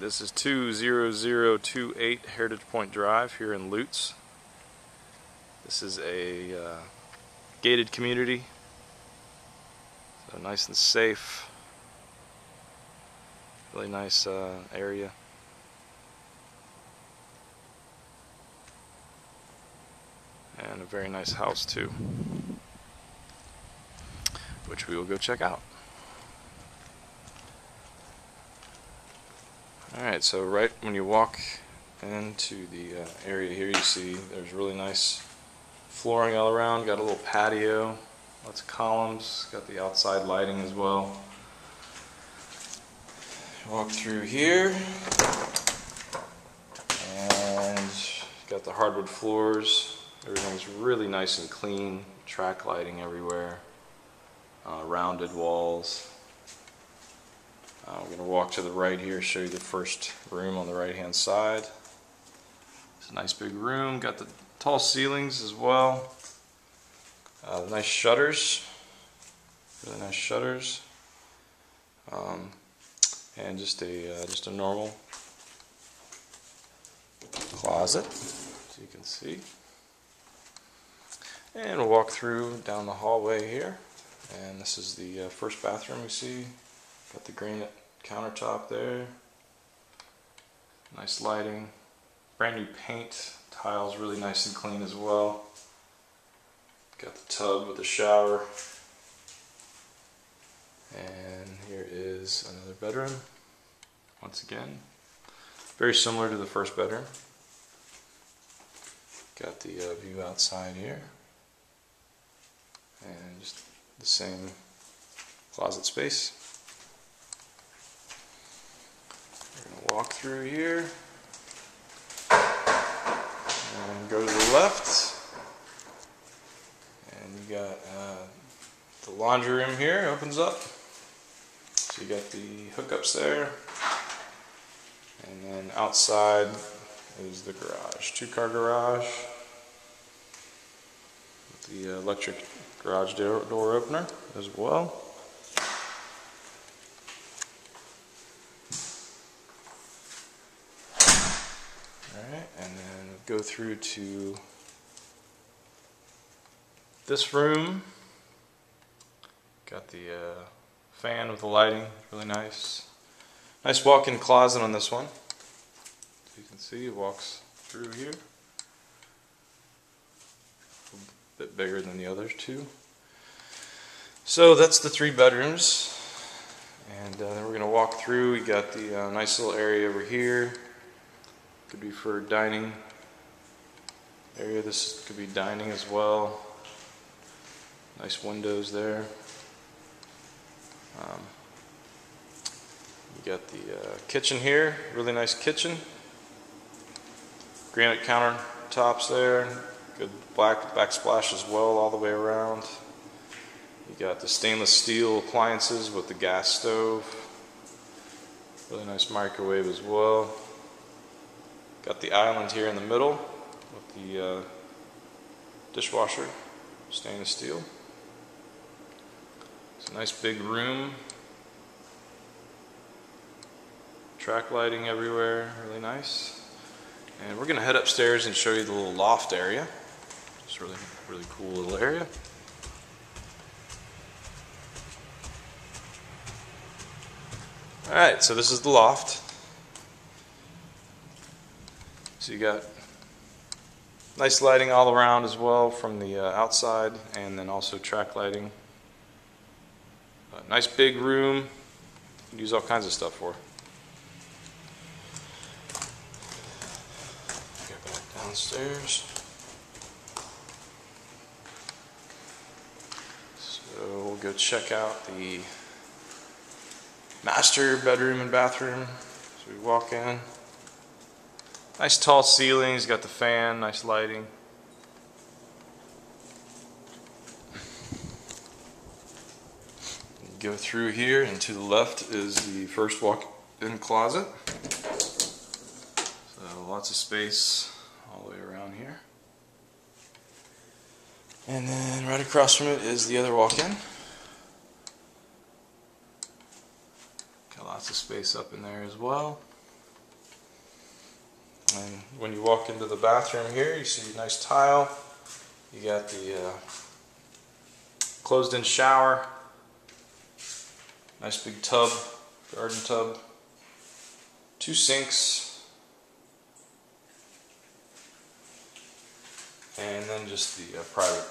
This is 20028 Heritage Point Drive here in Lutz. This is a uh, gated community, so nice and safe. Really nice uh, area. And a very nice house too, which we will go check out. Alright, so right when you walk into the uh, area here, you see there's really nice flooring all around, got a little patio, lots of columns, got the outside lighting as well. Walk through here, and got the hardwood floors. Everything's really nice and clean, track lighting everywhere, uh, rounded walls. We're going to walk to the right here, show you the first room on the right hand side. It's a nice big room, got the tall ceilings as well. Uh, nice shutters, really nice shutters. Um, and just a uh, just a normal closet, so you can see. And we'll walk through down the hallway here. And this is the uh, first bathroom we see. Got the granite countertop there. Nice lighting. Brand new paint. Tiles really nice and clean as well. Got the tub with the shower. And here is another bedroom. Once again, very similar to the first bedroom. Got the uh, view outside here. And just the same closet space. We're going to walk through here and go to the left. And you got uh, the laundry room here opens up. So you got the hookups there. And then outside is the garage, two car garage. The electric garage door, door opener as well. Alright, and then go through to this room. Got the uh, fan with the lighting, really nice. Nice walk-in closet on this one. As you can see, it walks through here. A bit bigger than the others too. So that's the three bedrooms. And uh, then we're going to walk through. We got the uh, nice little area over here. Could be for dining area. This could be dining as well. Nice windows there. Um, you got the uh, kitchen here. Really nice kitchen. Granite countertops there. Good black backsplash as well all the way around. You got the stainless steel appliances with the gas stove. Really nice microwave as well. Got the island here in the middle the uh, dishwasher, stainless steel. It's a nice big room. Track lighting everywhere, really nice. And we're going to head upstairs and show you the little loft area. It's really, really cool little area. Alright, so this is the loft. So you got nice lighting all around as well from the uh, outside and then also track lighting. A nice big room. Use all kinds of stuff for. Get back downstairs. So we'll go check out the master bedroom and bathroom. So we walk in. Nice tall ceilings, got the fan, nice lighting. Go through here and to the left is the first walk-in closet. So lots of space all the way around here. And then right across from it is the other walk-in. Got lots of space up in there as well. And when you walk into the bathroom here, you see a nice tile. You got the uh, closed-in shower. Nice big tub, garden tub. Two sinks. And then just the uh, private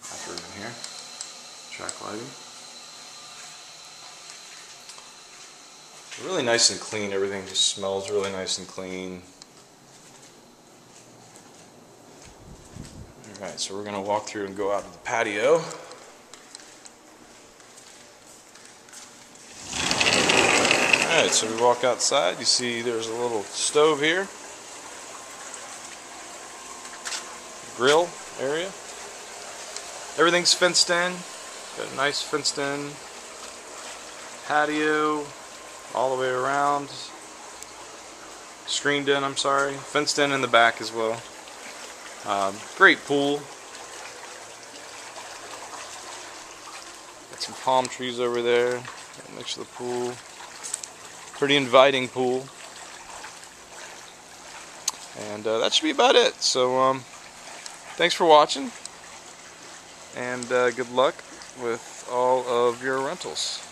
bathroom here. Track lighting. Really nice and clean. Everything just smells really nice and clean. Alright, so we're going to walk through and go out to the patio. Alright, so we walk outside. You see there's a little stove here. Grill area. Everything's fenced in. Got a nice fenced in patio all the way around. Screened in, I'm sorry. Fenced in in the back as well. Um, great pool. Got some palm trees over there next to the pool. Pretty inviting pool. And uh, that should be about it. So, um, thanks for watching. And uh, good luck with all of your rentals.